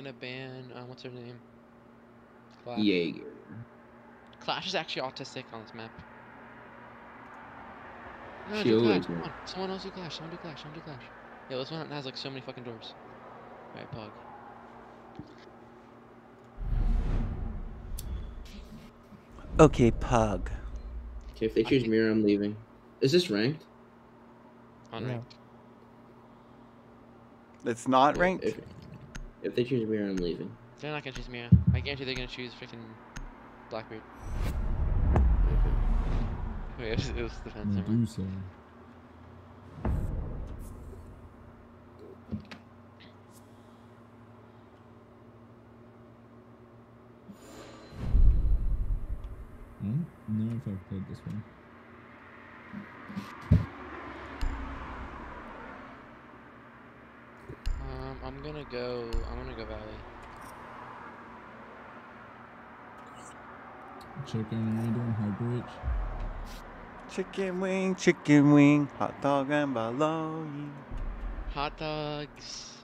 gonna ban. Uh, what's her name? Clash. Jaeger. Clash is actually autistic on this map. No, She do Clash. always Come Someone else do Clash. Someone do Clash. Someone do Clash. Yeah, this one has like so many fucking doors. Alright, Pog. Okay, Pug. Okay, if they choose think- Mira, I'm leaving. Is this ranked? Unranked. Yeah. ranked. It's not ranked. If, if they choose Mira, I'm leaving. They're not gonna choose Mira. I guarantee they're gonna choose freaking Blackbeard. Wait, it was, it was defense. never mind. Medusa. Hmm? No, if I've played this one. Um, I'm gonna go. I'm gonna go Valley. Chicken, are you doing Harbor Reach? Chicken wing, chicken wing, hot dog and bologna. Hot dogs.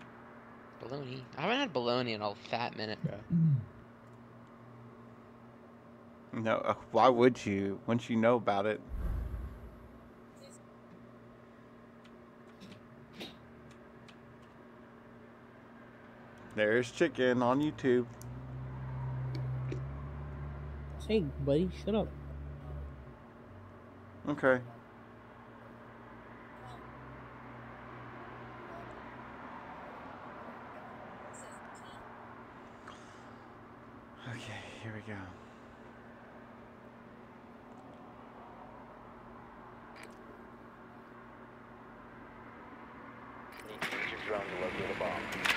Bologna. I haven't had bologna in a fat minute, bro. No, uh, why would you? Once you know about it. There's chicken on YouTube. Hey, buddy, shut up. Okay. Okay, here we go. Need to use your drone to locate a bomb.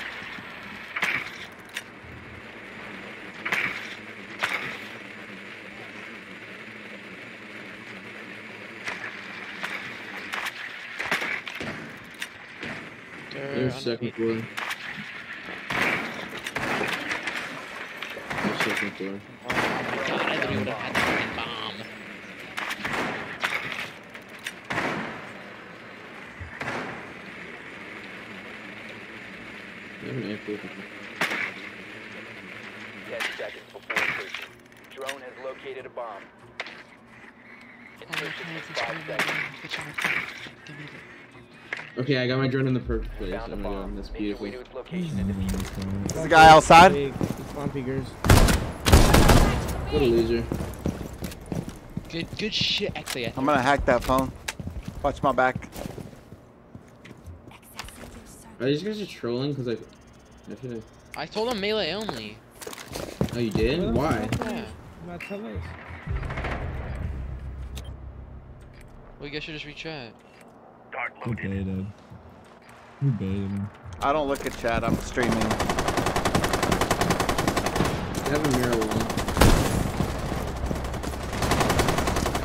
They're There's second floor. There's second floor. Oh my god, I literally would have had the fucking bomb. I have an airfield. Ten seconds before insertion. Drone has located a bomb. My Insertion god, in it's five coming seconds. Okay, I got my drone in the perfect place. Found a my god, bomb. that's Make your beautiful. way to its I'm gonna defuse it. miss that. Is the guy outside? Spawn figures. What a loser. Good, good shit, actually. I I'm gonna hack that phone. Watch my back. Are these guys just trolling? Cause like, I feel like. I told them melee only. Oh, you did? Well, Why? Yeah. Not tell us. Well, you guys should just retry it. Who baited? Who baited him? I don't look at chat. I'm streaming. I have a mirror wall.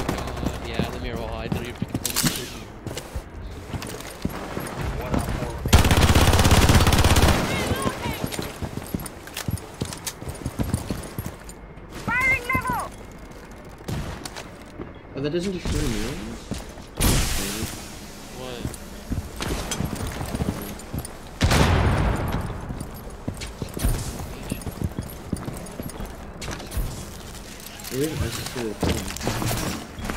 God, yeah, the mirror wall. I literally freaking told him One on four remaining. Oh, that doesn't destroy mirrors? What? Where is access to the phone?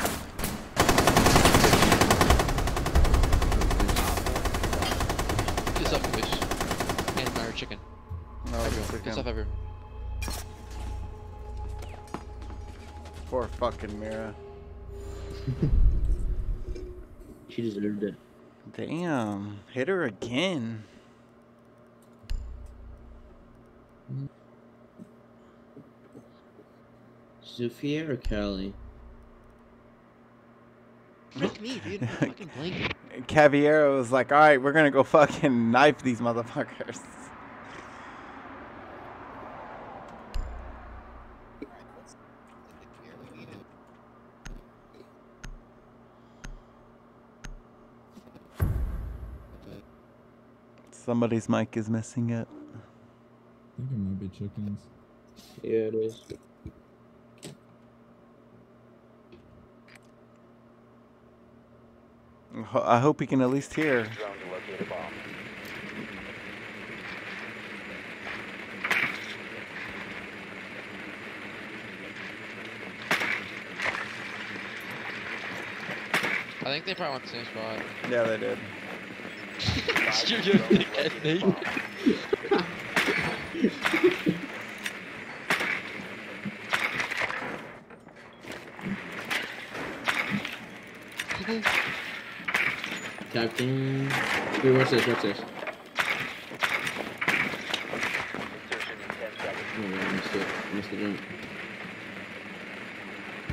Piss off, fish. And our chicken. No, Everyone. it's Piss off everyone. Poor fucking Mira. She deserved it. Damn. Hit her again. Mm-hmm. Sophia or Callie? Frick me, dude. Fucking blank. Caveira was like, alright, we're gonna go fucking knife these motherfuckers. Somebody's mic is messing up. I think it might be chickens. Yeah, it is. I hope he can at least hear. I think they probably went the same spot. Yeah, they did. you dickhead, Nate. Captain. Wait, what's this? What's this? Insertion in 10 seconds. Oh, yeah, I missed it. I missed the jump.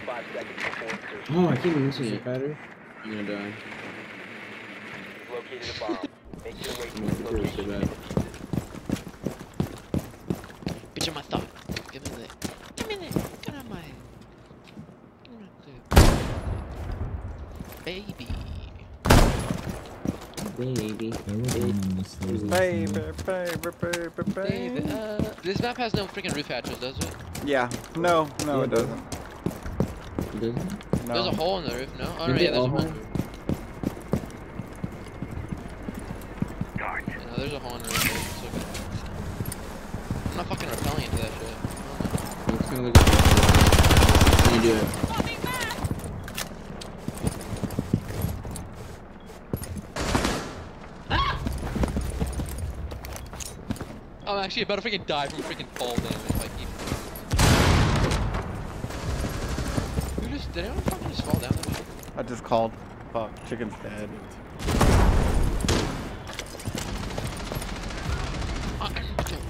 5 seconds before insertion. Oh, I keep missing Is it. it better? I'm gonna die. Located a bomb. Make your way to gonna its do it so location. bad. and defuse it. Bitch on my thought. Give me that. Give me that. Get on my head. Give me that. Baby. Baby. Yeah, we're going on this. Uh, this map has no freaking roof hatches, does it? Yeah. No, no, it doesn't. It doesn't? No. There's a hole in the roof, no? Oh, no, yeah, there's a all hole. in the roof. Yeah, no, there's a hole in the roof. It's okay. I'm not fucking repelling into that shit. I don't know. It's kind of like. Can you do it? Actually about to freaking die from freaking fall damage. Like, even... Who just did anyone fucking just fall down? There? I just called. Fuck, chicken's dead. Uh,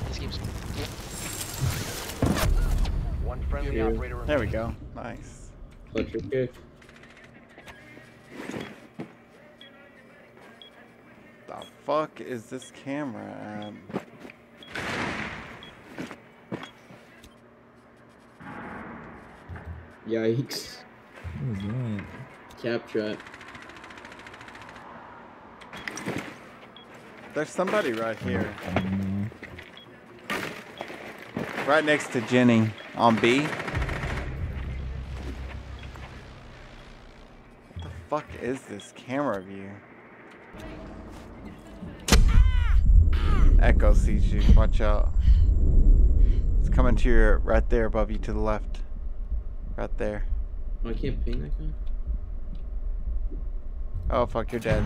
this game's. One friendly Here. operator There we go. Nice. Clutch your kick. The fuck is this camera at? Yikes. What is that? Cap trap. There's somebody right here. Right next to Jenny on B. What the fuck is this camera view? Echo sees you. Watch out. It's coming to your right there above you to the left. Right there. Oh, I can't ping that guy? Oh fuck, you're dead.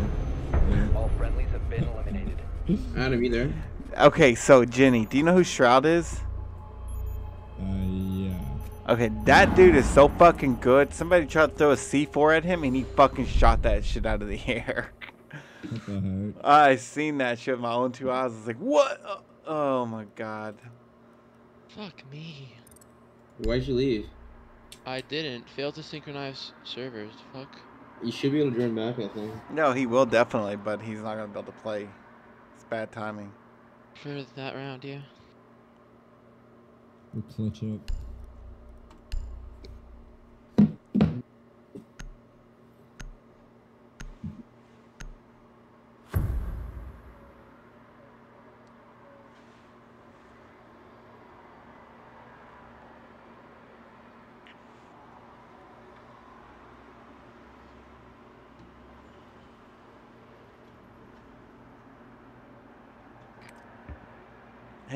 All friendlies have been eliminated. Adam, you there? Okay, so Jenny, do you know who Shroud is? Uh, yeah. Okay, that dude is so fucking good. Somebody tried to throw a C4 at him and he fucking shot that shit out of the air. What the heck? I seen that shit with my own two eyes. I was like, what? Oh, oh my god. Fuck me. Why'd you leave? I didn't. Fail to synchronize servers. Fuck. You should be able to join back, I think. No, he will definitely, but he's not gonna be able to play. It's bad timing. For that round, yeah. We'll clutch up.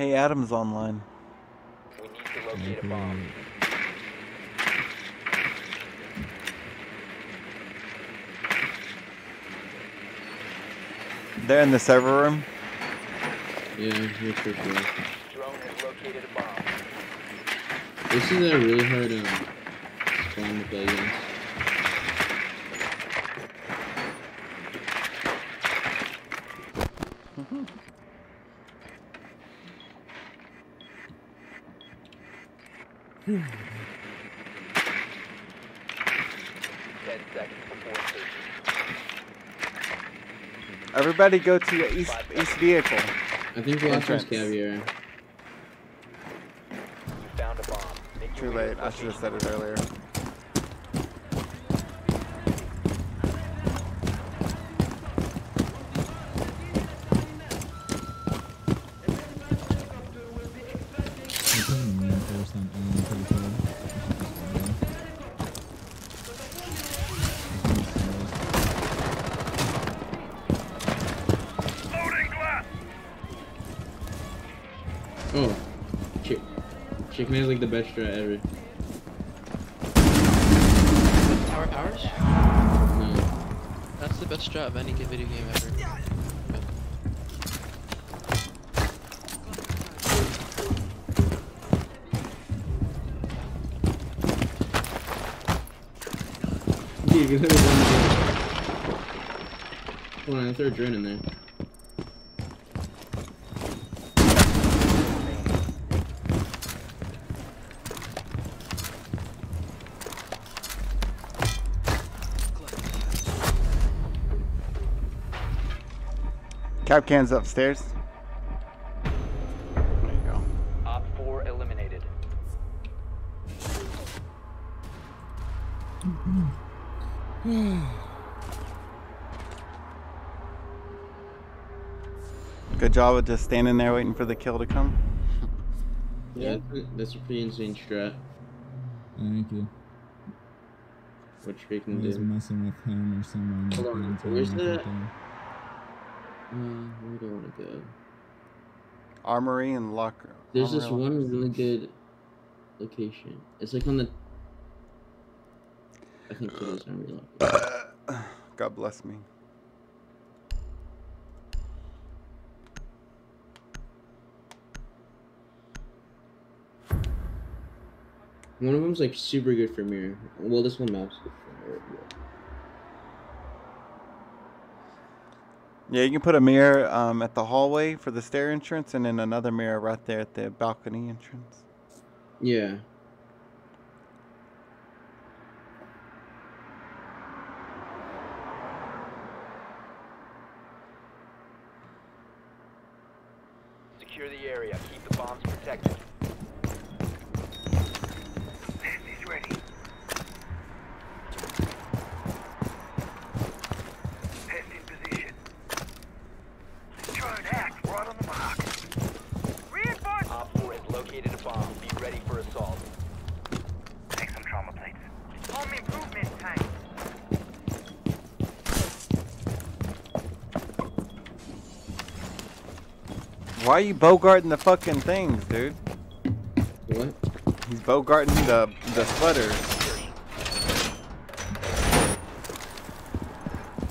Hey, Adam's online. We need to locate a bomb. They're in the server room. Yeah, you're sure for. Drone has located a bomb. This is a really hard um, spawn to play Everybody go to your east east vehicle. I think the last one's caviar. You found a bomb. Make Too late. I should have said it earlier. The best strat ever. Tower powers? No. That's the best strat of any video game ever. Dude, you could have Hold on, I throw a drone in there. Cap cans upstairs. There you go. Op 4 eliminated. Good job of just standing there waiting for the kill to come. Yeah, that's- that's a pretty insane strat. Thank you. What you can I was do. messing with him or someone. Hold on, where's the- about them. Uh, where do I want to go? Armory and locker. There's this one really good location. It's like on the. I think it is Armory locker. God bless me. One of them's like super good for mirror. Well, this one map's good for mirror. Yeah. You can put a mirror um, at the hallway for the stair entrance, and then another mirror right there at the balcony entrance. Yeah. Secure the area. Keep the bombs protected. He's ready. Pest in position. Drone hack, right on the mark. Reinforce! Op 4 has located a bomb. Be ready for assault. Take some trauma plates. Home improvement tank. Why are you bogarting the fucking things, dude? What? He's bogarting the the sweaters.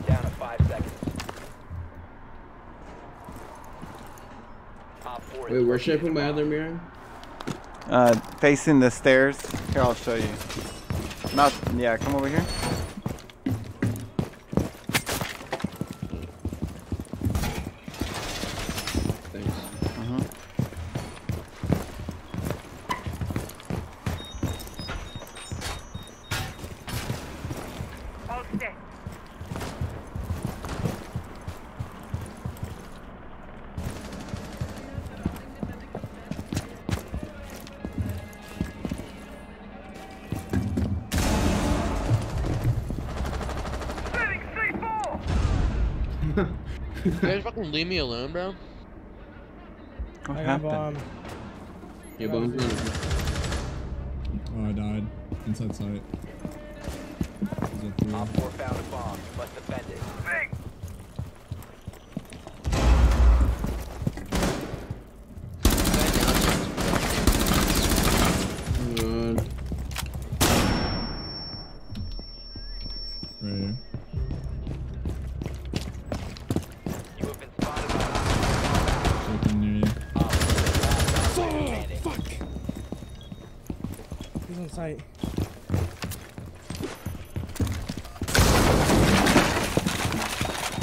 Down to 5 seconds. Op 4 has Wait, where should I put my other mirror? Uh, facing the stairs. Here, I'll show you. Not, yeah, come over here. Fucking leave me alone, bro. What I got happened? bomb. Yeah, bombs on. Oh, I died. Inside sight. Is that three? Op 4 found a bomb. Must defend it. Big! He's.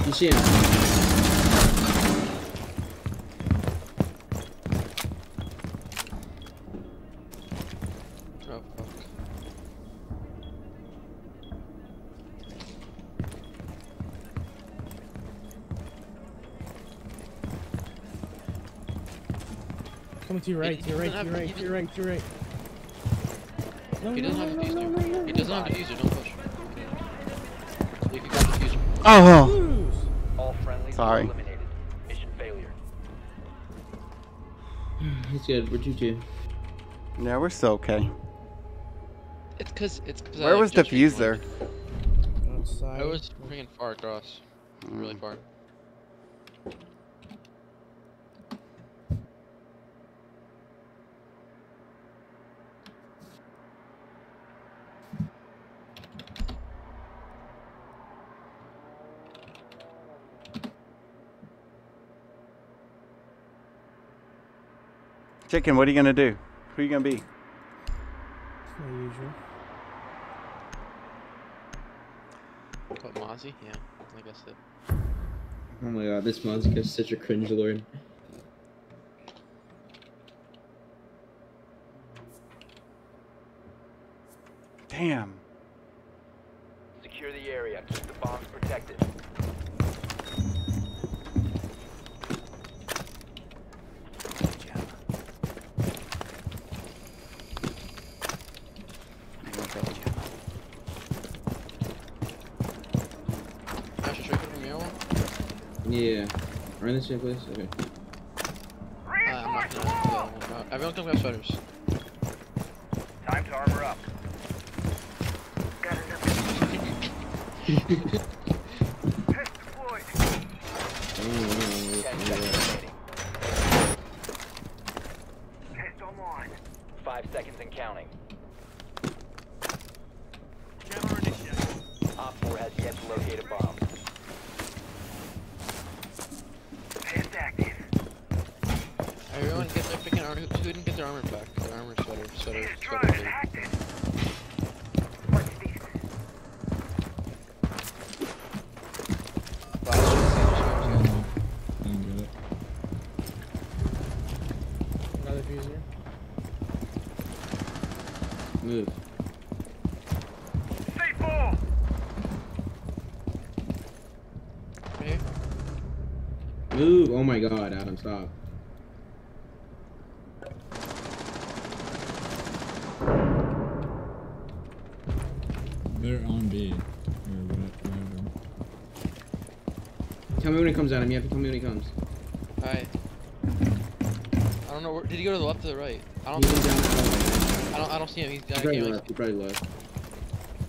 You see him? Oh fuck. Coming to your right, to your right, to your right, to your right, to your right. No, He doesn't no, have a no, no, diffuser. no, no, He doesn't have a diffuser. Don't push. If you got a diffuser. Oh, Lose. All friendlies Sorry. eliminated. Mission failure. He's good. We're 2 2. yeah, we're still okay. It's cause it's cause I, Where like, was just diffuser? Outside. I was freaking far across. Really Mm. far. Chicken, what are you gonna do? Who are you gonna be? My usual. What, Mozzie? Yeah, like I said. Oh my god, this Mozzie is such a cringe lord. Damn. Yeah. Are in the same place? Okay. Uh, I'm not gonna do the other one. Uh, everyone come grab sweaters. Time to armor up. Got enough. Test deployed. Oh, Ten wow, seconds wow, remaining. Test online. Five seconds and counting. Jammer initiated. Op 4 has yet to locate a bomb. Test active. Everyone get their freaking armor. Who, who didn't get their armor back? Their armor sweater, sweater, This sweater. is dude. active. What's this? Flash, I sweaters, don't know. I didn't get it. Another fuser. Move. C4. Move! Oh my god, Adam, stop. Me when he comes, at him. You have to tell me when he comes. Alright. I don't know. Where, did he go to the left or the right? I don't. went down the. I don't. I don't see him. He's He got probably a left. He probably left.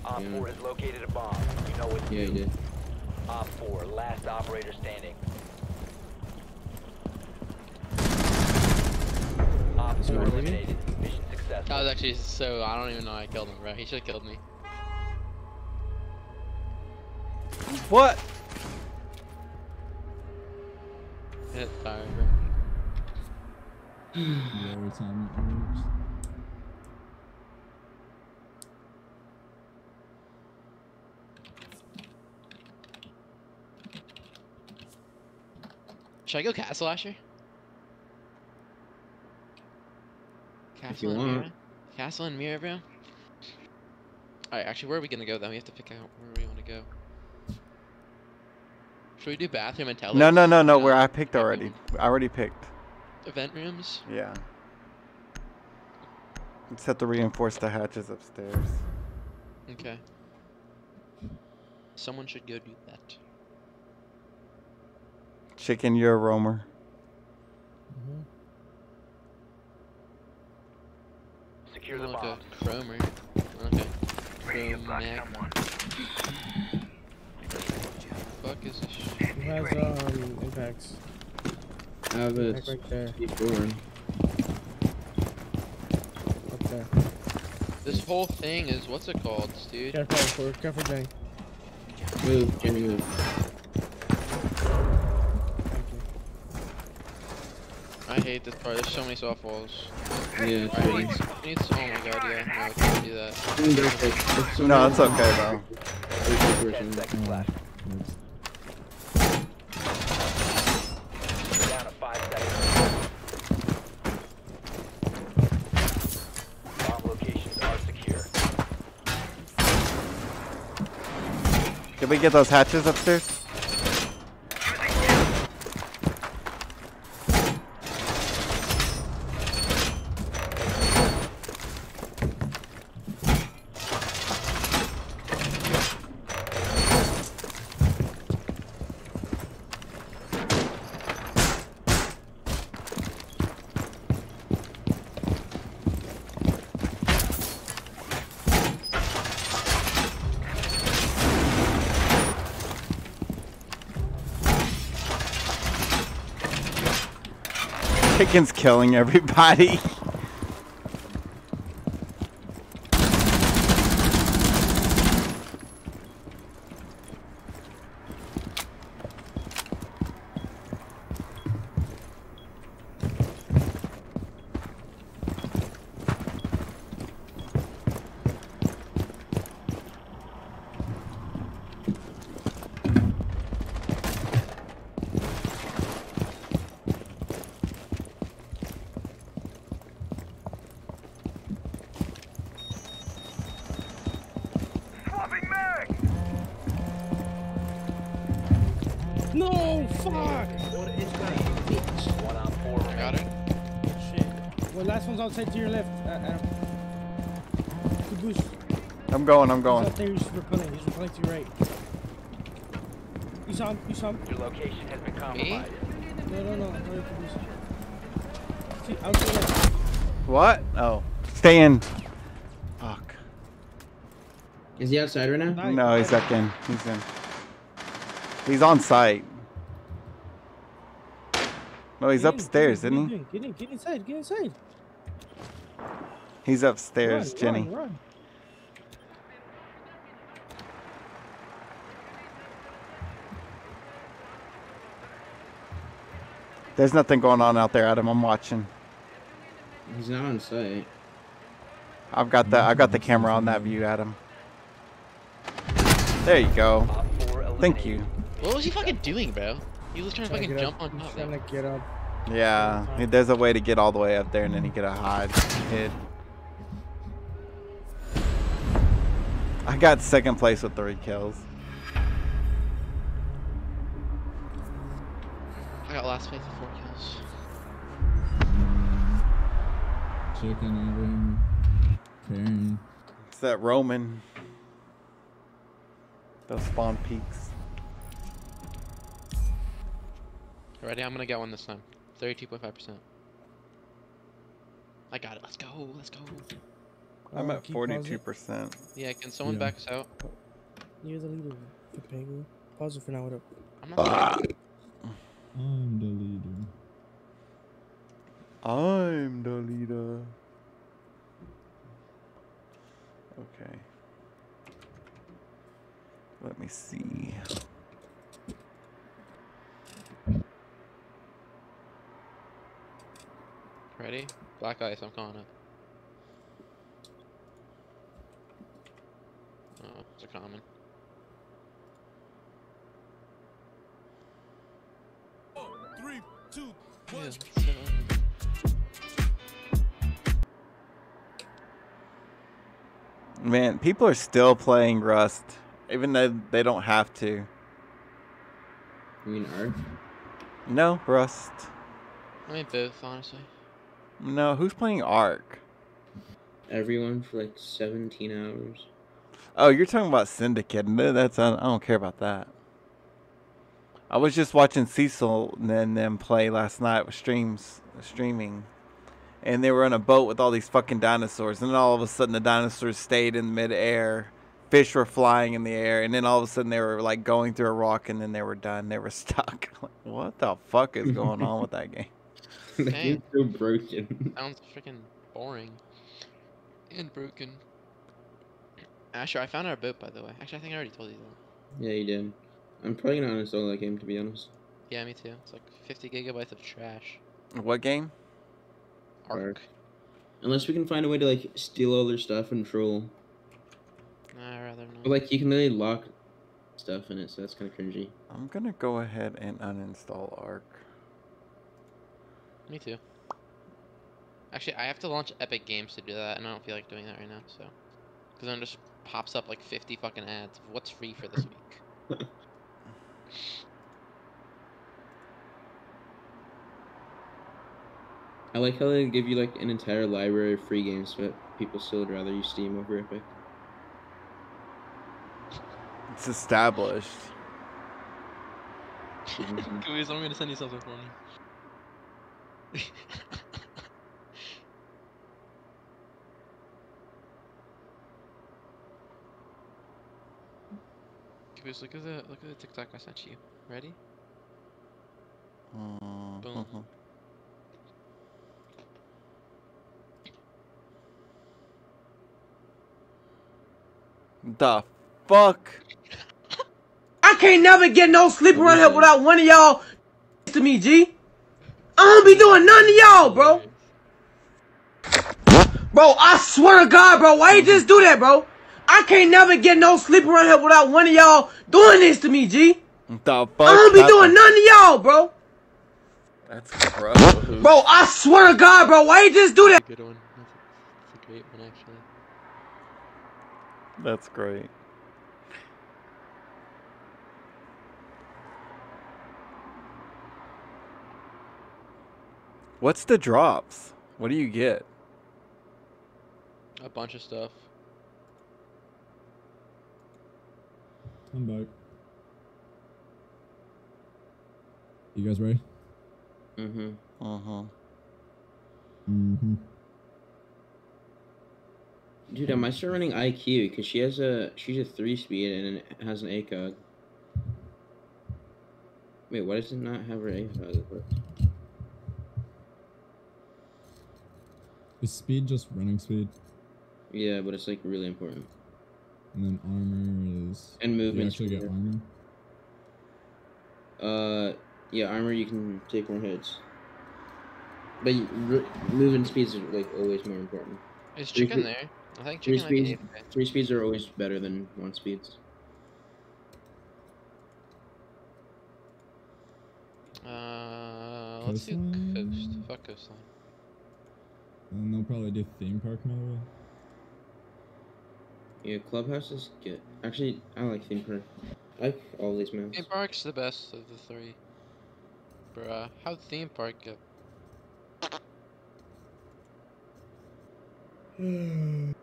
Op Yeah. 4 has located a bomb. You know what to Yeah, he do. did. Op 4, last operator standing. Op 4 eliminated. Mission successful. That was actually so. I don't even know I killed him, bro. He should have killed me. What? Hit fire, bro. Yeah, every time it works. Should I go Castle Asher? Castle and want. Mira? Castle and Mira, bro? Alright, actually, where are we gonna go then? We have to pick out where we want to go. Should we do bathroom and tele? No, no, no, no. Where I picked already. I already picked. Event rooms? Yeah. Just have to reinforce the hatches upstairs. Okay. Someone should go do that. Chicken, you're a roamer. Mhm. Secure the I'll go bombs. Okay. Ready to block Chromac. someone. Fuck is this shit? Who has um impacts? I have a Impact right there. C4. Up there. This whole thing is what's it called, dude? Careful, for careful, Jay. Move, Jimmy, move. I hate this part. There's so many softballs. Yeah, it's Alright, pretty. we need, we need, oh my god, yeah. No, I can't do that. There's like- there's so No, it's okay, though. There's Ten seconds left. works. Down to five seconds. Bomb locations are secure. Did we get those hatches upstairs? Chicken's killing everybody. one's outside to your left. Uh, Adam. Caboose. I'm going. I'm He's going. out there. He's repelling. He's repelling to your right. You saw him. You saw him. Your location has been compromised. No, no, no. no Caboose. See, out to your left. What? Oh, stay in. Fuck. Is he outside right now? No, he's back in. He's in. He's on site. No, he's Get in, upstairs, get in, isn't he? Get in. Get inside. Get inside. He's upstairs, Run, Jenny. Run, run. There's nothing going on out there, Adam. I'm watching. He's not on site. I've got the I got the camera on that view, Adam. There you go. Thank you. What was he fucking doing, bro? He was trying to fucking jump up. on top. trying bro. to get up. Yeah, there's a way to get all the way up there and then he get a hide hid. I got second place with three kills. I got last place with four kills. Chicken over him. Carrying. It's that Roman. Those spawn peaks. Ready? I'm gonna get one this time. 32.5%. I got it. Let's go. Let's go. I'm Uh, at 42%. Yeah, can someone Yeah. back us out? You're the leader. The penguin. Pause it for now. What up? I'm not. I'm the leader. I'm the leader. Okay. Let me see. Ready? Black ice. I'm calling it. Oh, it's a common. Yeah, let's sit on- Man, people are still playing Rust, even though they don't have to. You mean Ark? No, Rust. I mean both, honestly. No, who's playing Ark? Everyone for like 17 hours. Oh, you're talking about Syndicate. No, that's I don't care about that. I was just watching Cecil and them play last night with streams, streaming, and they were on a boat with all these fucking dinosaurs, and then all of a sudden the dinosaurs stayed in midair, fish were flying in the air, and then all of a sudden they were like going through a rock, and then they were done. They were stuck. Like, what the fuck is going on with that game? the Dang. game's so broken. Sounds freaking boring. And broken. Asher, I found our boat by the way. Actually, I think I already told you that. yeah, you did. I'm probably gonna uninstall that game to be honest. Yeah, me too. It's like 50 gigabytes of trash. What game? Arc. Arc. Unless we can find a way to like steal all their stuff and troll. Nah, I'd rather not. But like you can literally lock stuff in it, so that's kind of cringy. I'm gonna go ahead and uninstall Ark. Me too. Actually, I have to launch Epic Games to do that, and I don't feel like doing that right now, so. Because I'm just pops up like 50 fucking ads. of What's free for this week? I like how they give you like an entire library of free games, but people still would rather use Steam over Epic. It's established. Guys, I'm gonna send you something funny. Guys, look at the look at the TikTok I sent you. Ready? Mhm. The fuck? I can't never get no sleep around here without one of y'all to me, G. I don't be doing none of y'all, bro. Bro, I swear to God, bro, why you just do that, bro? I can't never get no sleep around here without one of y'all doing this to me, G. The fuck? I don't be doing none of y'all, bro. That's gross. Bro, I swear to God, bro, why you just do that? Good one. That's a great one, actually. That's great. What's the drops? What do you get? A bunch of stuff. I'm back. You guys ready? Mm-hmm. Uh-huh. Mm-hmm. Dude, am I still running IQ because she has a she's a three speed and it has an ACOG. Wait, why does it not have her ACOG? Is speed just running speed? Yeah, but it's like really important. And then armor is... And You movement. actually get armor? Uh, yeah, armor you can take more hits. But y- r- movement speeds are like always more important. Is chicken spe- there? I think three chicken might be speeds- okay. Three speeds are always better than one speeds. Uh, let's do coast. Fuck coastline. And they'll probably do theme park maybe? Yeah, clubhouses good. Actually, I like theme park. I like all these maps. Theme park's the best of the three. Bruh, how'd theme park go?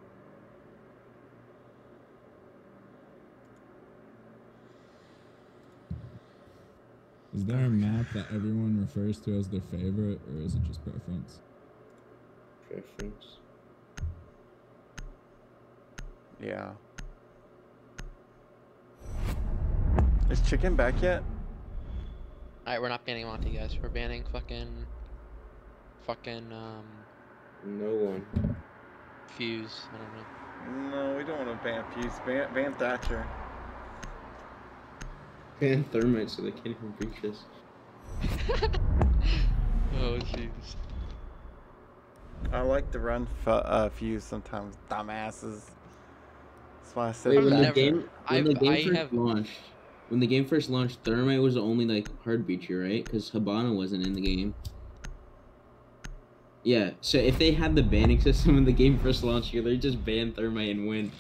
Is there a map that everyone refers to as their favorite, or is it just preference? Preference. Yeah. Is chicken back yet? Alright, we're not banning Monty, guys. We're banning fucking. Fucking, um. No one. Fuse. I don't know. No, we don't want to ban Fuse. Ban, ban Thatcher. Ban thermite so they can't even breach us. oh, jeez. I like to run fu- uh, Fuse sometimes. Dumbasses. That's why I said Wait, I've when the game when the I've- game I first have- launched, when the game first launched, thermite was the only like hard breacher, right? Because Hibana wasn't in the game. Yeah, so if they had the banning system when the game first launched, you they just ban thermite and win.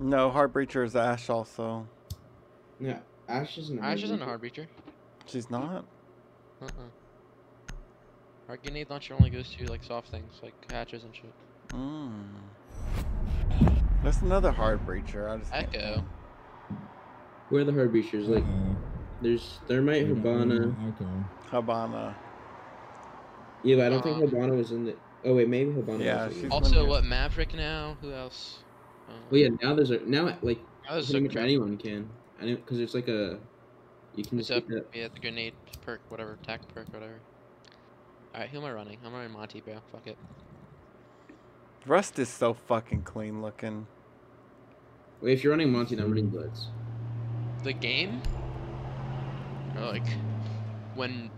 No, hard breacher is Ash also. Yeah, Ash isn't. Ash isn't a hard breacher. She's not? Uh uh. Our grenade launcher only goes to like soft things, like hatches and shit. Mm. There's another hard breacher. I just Echo. Where are the hard breachers? Like, Uh-oh. there's thermite, We got- we Hibana. got Echo. Hibana. Yeah, but I don't think Uh, Hibana was in the. Oh wait, maybe Hibana. Yeah, was she's- Also, what Maverick now? Who else? Uh, Oh yeah, now there's a now like That was pretty much crap- anyone can. I know because it's like a. You can It's just up, get that. yeah, the grenade perk, whatever, attack perk, whatever. Alright, who am I running? I'm running Monty, bro. Fuck it. Rust is so fucking clean looking. Wait, if you're running Monty, then I'm running Blitz. The game? Or like, when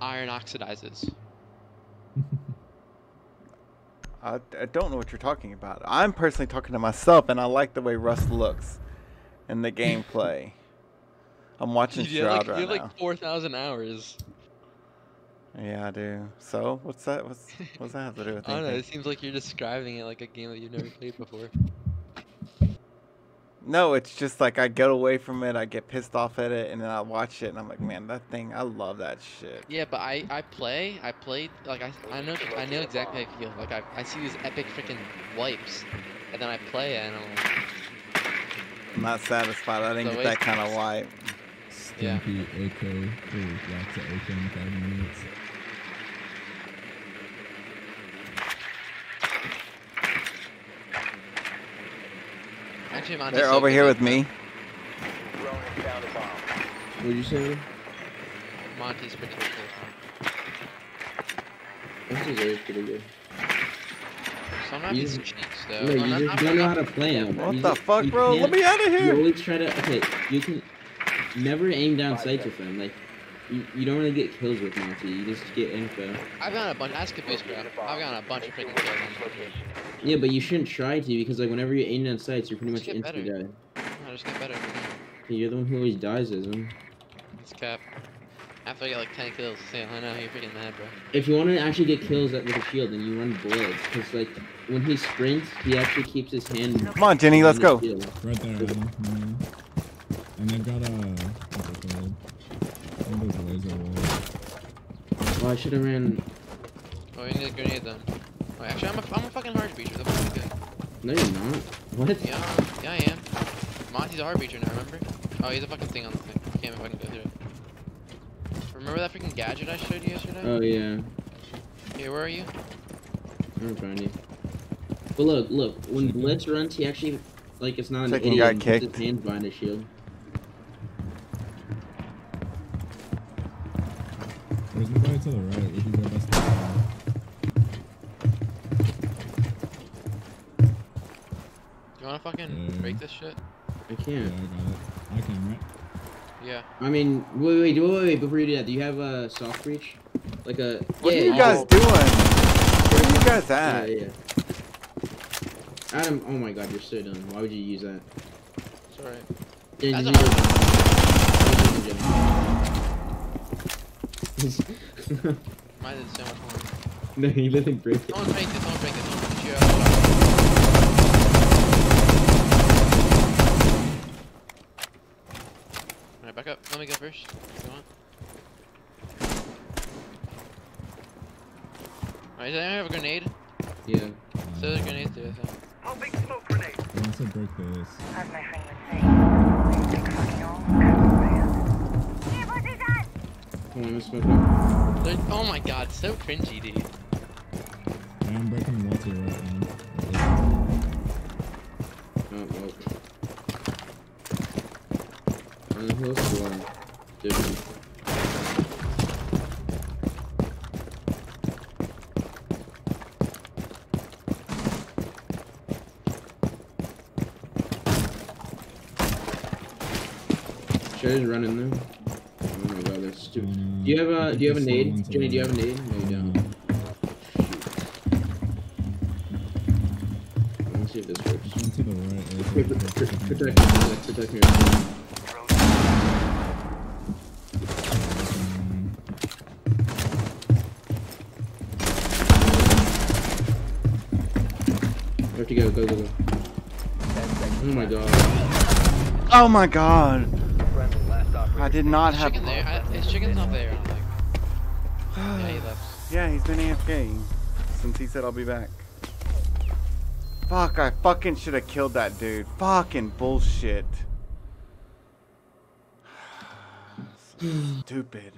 iron oxidizes. I, I don't know what you're talking about. I'm personally talking to myself, and I like the way Rust looks in the gameplay. I'm watching you have Shroud like, you right have now. like 4,000 hours. Yeah, I do. So, what's that? What's what's that have to do with I don't know, it seems like you're describing it like a game that you've never played before. No, it's just like I get away from it, I get pissed off at it, and then I watch it, and I'm like, man, that thing, I love that shit. Yeah, but I, I play, I played, like, I, I know I know exactly how I feel. Like, I, I see these epic freaking wipes, and then I play it, and I'm like, I'm not satisfied. I didn't So get that kind of wipe. Yeah. Stinky Echo. Ooh, back to Echo in five minutes. Actually, Monty's They're so over good here with me. Drone has found a bomb. What did you say? Monty's pretty good. This is always pretty good. Some of You these just- cheats, though. No, you not- just not- don't know how to play them. What you the just- fuck, bro? Let me out of here! You always try to. Okay, you can never aim down sights with them. Like, you, you don't really get kills with Monty. You just get info. I've gotten a bunch. Ask Caboose, bro. I've gotten a bunch of freaking kills. Yeah, but you shouldn't try to because like whenever you aim down sights, you're pretty much Just get instant better. die. I just get better. You're the one who always dies, isn't? It's cap. After I get like 10 kills, yeah, I know you're freaking mad, bro. If you want to actually get kills with a shield, then you run bullets. Because like when he sprints, he actually keeps his hand. Come on, Jenny, let's go. shield. Right there, Adam. And they've got a. Oh, I should have ran. Oh, you need a grenade then. Oh, actually, I'm a, I'm a fucking hard breacher. That's pretty good. No, you're not. What? Yeah, yeah, I am. Monty's a hard breacher now, remember? Oh, he's a fucking thing on the thing. I can't fucking go through it. Remember that freaking gadget I showed you yesterday? Oh yeah. Here, where are you? I'm trying to. But look, look. When Blitz runs, he actually like it's not an Chicken idiot. got he puts kicked. His hands behind his shield. There's nobody to the right. We can go best. to the right. You wanna fucking Yeah. break this shit? I can't. I got it. I can, right? Yeah. I mean, wait, wait, wait, wait, wait. Before you do that, do you have a soft breach? Like a. What yeah, are you yeah, guys oh. doing? Where are you guys Yeah, at? yeah. Adam, oh my God, you're so dumb. Why would you use that? It's alright. Yeah, That's just a use it. Mine did so much more. no, you literally break it. Someone break this, someone break this, someone break this. Yeah, Alright, back up. Let me go first. If you want. Alright, does anyone have a grenade? Yeah. So there's grenades there, so. How big smoke grenade? I want break this. As my friend would say, big fucking all. Oh my god, so cringy, dude. I'm breaking the wall right, now. Oh, well. Uh, who else do I? Dude. Should I Do you have a think there's nade? Jenny, do you have a right. nade? No, you don't. No. Let me see if this works. One to the right. there's Okay, a pr- pr- protect me, one. protect- protect me. Where'd you go? Go, go, go. Oh my god. Oh my god. Friendly, last operator. I did not have. chicken there. Uh, I, his chicken's not there. Yeah, he's been AFK since he said I'll be back. Fuck, I fucking should have killed that dude. Fucking bullshit. Stupid.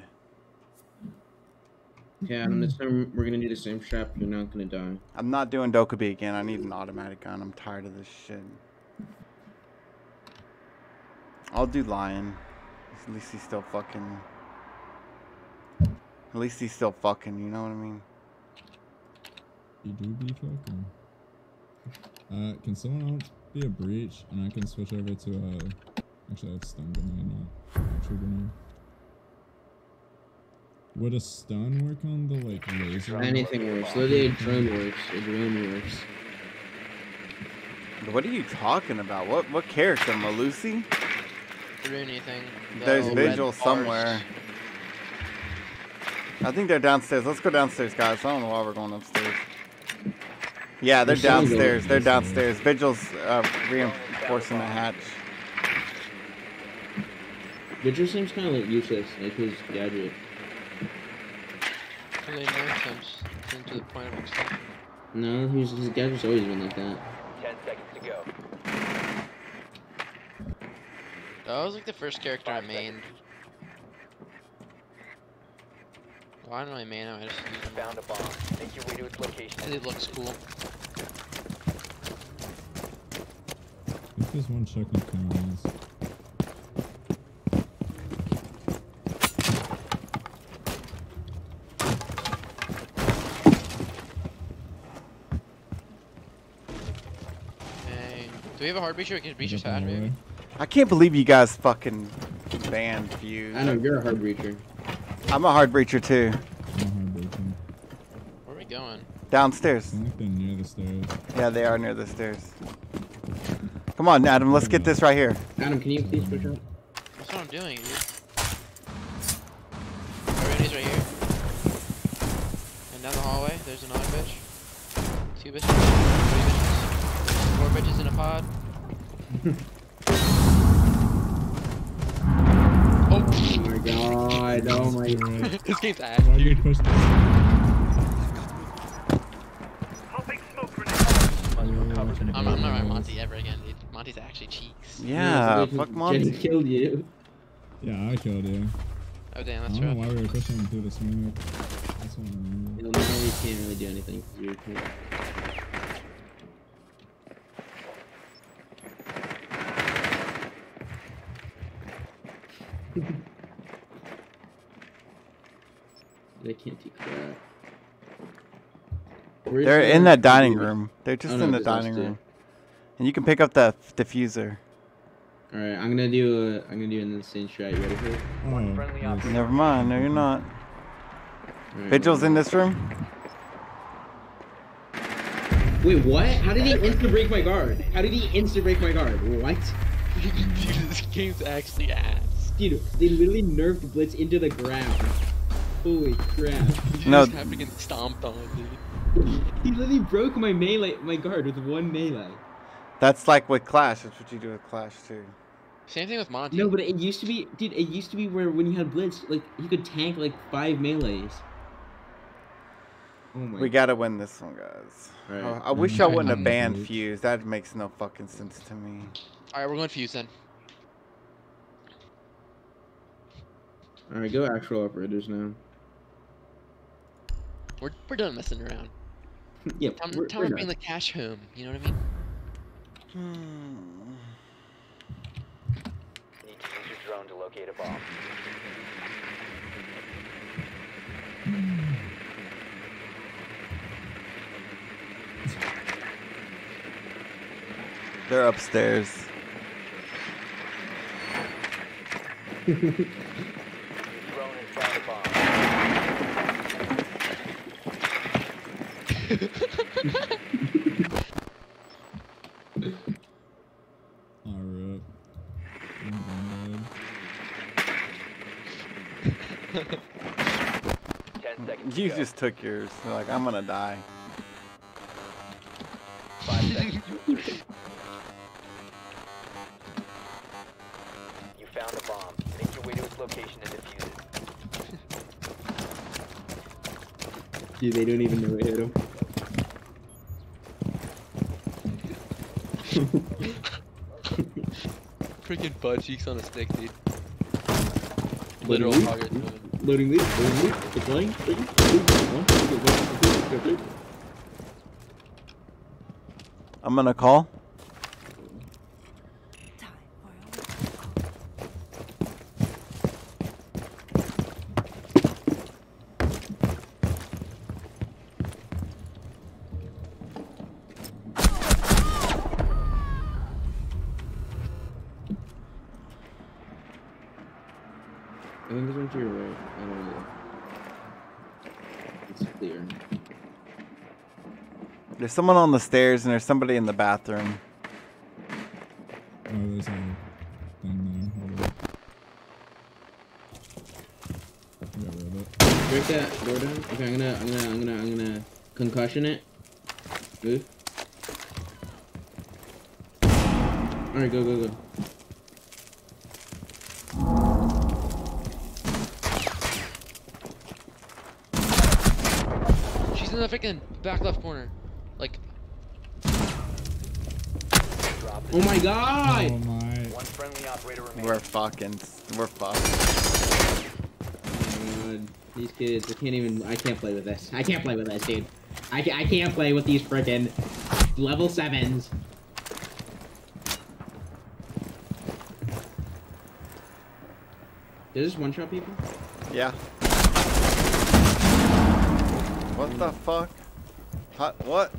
Yeah, and this time we're gonna do the same trap. You're not gonna die. I'm not doing Dokkaebi again. I need an automatic gun. I'm tired of this shit. I'll do Lion. At least he's still fucking. At least he's still fucking, you know what I mean? You do be fucking. Uh, can someone else be a breach and I can switch over to uh actually that's stun grenade, not actual grenade. Would a stun work on the like laser? Anything works. Literally, a drone works. A drone works. What are you talking about? What what character? Melusi? Do anything. There's The Vigil red somewhere. Bars. I think they're downstairs. Let's go downstairs, guys. I don't know why we're going upstairs. Yeah, they're There's downstairs. They're upstairs. downstairs. Vigil's uh, reinforcing the hatch. Vigil seems kind of like useless, like his gadget. Well, they nerfed him s- to the point of extinction. No, he's, his gadget's always been like that. Ten seconds to go. That was like the first character I mained. Well, I don't really main him, I just use him. Found a bomb. Make your way to its location. It looks cool. If there's one check on cameras. Hey, do we have a hard breacher? We can breach Is your that side, the I can't believe you guys fucking banned Fuse. I know you're a hard breacher. I'm a hard breacher too. I'm a hard breaking. Where are we going? Downstairs. I think they're near the stairs. Yeah, they are near the stairs. Come on, Adam. Let's get this right here. Adam, can you please push up? That's what I'm doing, dude. Everybody's right here. And down the hallway, there's another bitch. Two bitches. Three bitches. Four bitches in a pod. Oh my god. Oh my god. this game's ass, dude. I'm, I'm not right Monty ever again, dude. Monty's actually cheeks. Yeah, Jenny fuck Monty. Jesse killed you. Yeah, I killed you. Oh damn, I don't know why we were pushing him through the smoke. That's what I remember. You know, can't really do anything. They can't do crap. Where's They're in that dining room. They're just Oh, no, in the dining room. And you can pick up the f- diffuser. All right, I'm gonna do a. I'm gonna do an insane strat. You ready for it? Friendly yes. Never mind. No, you're not. All right, Vigil's hold in this room. Wait, what? How did he insta break my guard? How did he insta break my guard? What? dude, this game's actually ass. Dude, they literally nerfed Blitz into the ground. Holy crap. You No. just have to get stomped on, dude. He literally broke my melee, my guard with one melee. That's like with Clash. That's what you do with Clash too. Same thing with Monty. No, but it used to be, dude. It used to be where when you had Blitz, like you could tank like five melees. Oh my. We gotta win this one, guys. Alright. Oh, I wish I wouldn't have banned. Fuse. That makes no fucking sense to me. Alright, we're going Fuse then. All right, go actual operators now. We're, we're done messing around. yeah, Time, we're, time we're to bring the cash home. You know what I mean? Hmm. Need to use your drone to locate a bomb. They're upstairs. Your drone has found a bomb. Rip. I'm dead. Ten seconds. You just took yours. You're like, I'm gonna die. Five seconds to insertion. You found a bomb. Make your way to its location and defuse it. Dude, they don't even know it hit him. Freaking butt cheeks on a stick, dude. Literal lead, target moving. Loading lead, loading lead, deploying, one, someone on the stairs and there's somebody in the bathroom. Oh, there's a thing there. Hold on. I got rid of it. Break that door down. Okay, I'm gonna, I'm gonna, I'm gonna, I'm gonna concussion it. Move. All right, go, go, go. She's in the freaking back left corner. Like, Drop Oh my god! Oh my. one friendly operator remaining. We're fucking. We're fucked. Oh my god. These kids, I can't even, I can't play with this. I can't play with this, dude. I can't, I can't play with these frickin' level sevens. Does this one shot people? Yeah. What the fuck? Hot, what?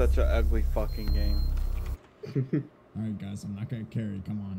Such an ugly fucking game. Alright, guys, I'm not gonna carry. Come on.